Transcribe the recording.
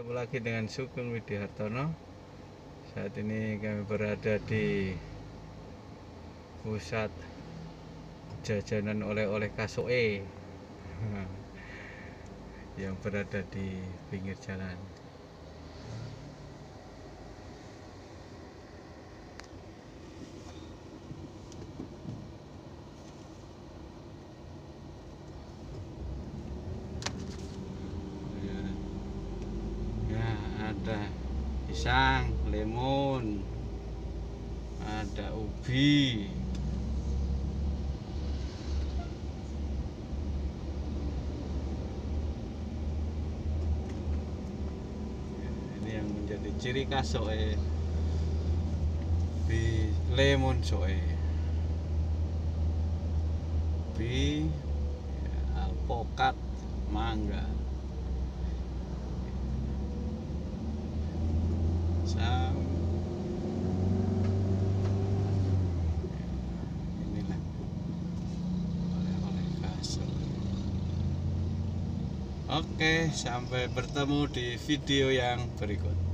Ketemu lagi dengan Sugeng Widihartono. Saat ini kami berada di pusat jajanan oleh-oleh Kasoe yang berada di pinggir jalan. Ada pisang, lemon, ada ubi, ini yang menjadi ciri khas soe. Di lemon soe. Ubi alpokat mangga sam inilah oleh-oleh khas Oke, sampai bertemu di video yang berikut.